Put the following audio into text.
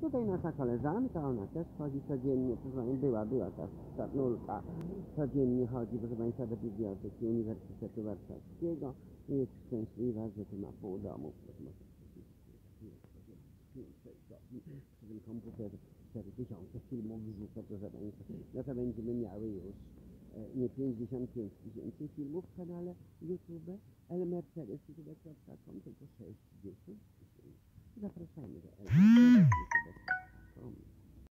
Tutaj nasza koleżanka, ona też chodzi codziennie, proszę Państwa, była, była ta Czarnulka, codziennie chodzi, proszę Państwa, do Biblioteki Uniwersytetu Warszawskiego i jest szczęśliwa, że tu ma pół domu, proszę Państwa. 5-6 godzin przy tym komputerze, 4000 filmów wrzucę, proszę Państwa. No to będziemy miały już e, nie 55 tysięcy filmów w kanale YouTube elmercedes.com, tylko 60 tysięcy. Zapraszamy do elmercedes.com.